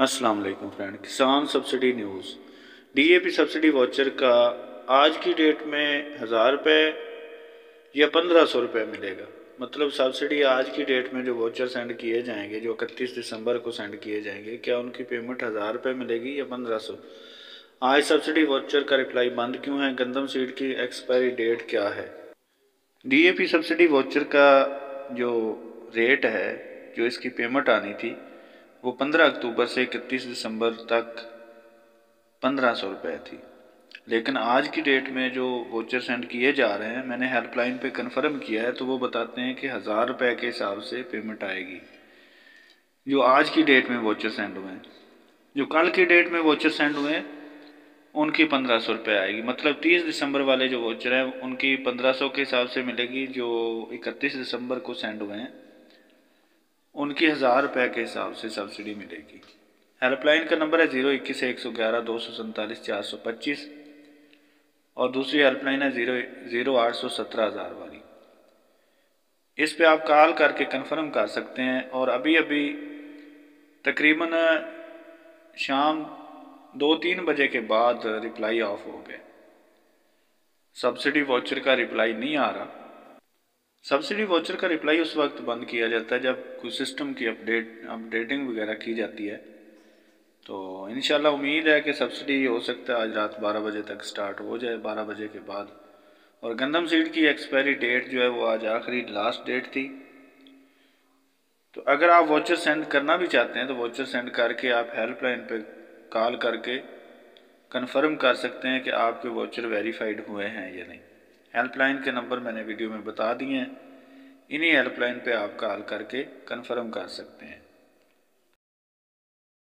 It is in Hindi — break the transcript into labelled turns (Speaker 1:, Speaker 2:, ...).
Speaker 1: अस्सलाम वालेकुम फ्रेंड, किसान subsidy news. DAP subsidy watcher का आज की डेट में हज़ार रुपये या पंद्रह सौ रुपये मिलेगा। मतलब सब्सिडी आज की डेट में जो वाचर सेंड किए जाएँगे, जो इकतीस दिसंबर को सेंड किए जाएँगे, क्या उनकी पेमेंट हज़ार रुपये मिलेगी या पंद्रह सौ? आज सब्सिडी वाचर का रिप्लाई बंद क्यों है? गंदम सीड की एक्सपायरी डेट क्या है? डीएपी सब्सिडी वाचर का जो रेट है, जो इसकी पेमेंट आनी थी वो पंद्रह अक्टूबर से इकतीस दिसंबर तक पंद्रह सौ रुपये थी। लेकिन आज की डेट में जो वोचर सेंड किए जा रहे हैं, मैंने हेल्पलाइन पे कंफर्म किया है तो वो बताते हैं कि हज़ार रुपये के हिसाब से पेमेंट आएगी। जो आज की डेट में वोचर सेंड हुए हैं, जो कल की डेट में वोचर सेंड हुए हैं, उनकी पंद्रह सौ रुपये आएगी। मतलब तीस दिसंबर वाले जो वोचर हैं, उनकी पंद्रह सौ के हिसाब से मिलेगी, जो इकतीस दिसंबर को सेंड हुए हैं। उनकी हज़ार रुपये के हिसाब से सब्सिडी मिलेगी हेल्पलाइन का नंबर है ज़ीरो इक्कीस एक सौ ग्यारह दो सौ सैंतालीस चार सौ पच्चीस और दूसरी हेल्पलाइन है ज़ीरो ज़ीरो आठ सौ सत्रह हज़ार वाली इस पे आप कॉल करके कंफर्म कर सकते हैं और अभी अभी तकरीबन शाम दो तीन बजे के बाद रिप्लाई ऑफ़ हो गए सब्सिडी वाचर का रिप्लाई नहीं आ रहा सब्सिडी वाचर का रिप्लाई उस वक्त बंद किया जाता है जब कुछ सिस्टम की अपडेट, अपडेटिंग वगैरह की जाती है। तो इन उम्मीद है कि सब्सिडी हो सकता है आज रात 12 बजे तक स्टार्ट हो जाए 12 बजे के बाद। और गंदम सीड की एक्सपायरी डेट जो है वो आज आखिरी लास्ट डेट थी। तो अगर आप वॉचर सेंड करना भी चाहते हैं तो वॉचर सेंड करके आप हेल्पलाइन पर कॉल करके कंफर्म कर सकते हैं कि आपके वॉचर वेरीफाइड हुए हैं या नहीं। हेल्पलाइन के नंबर मैंने वीडियो में बता दिए हैं। इन्हीं हेल्पलाइन पे आप कॉल करके कंफर्म कर सकते हैं।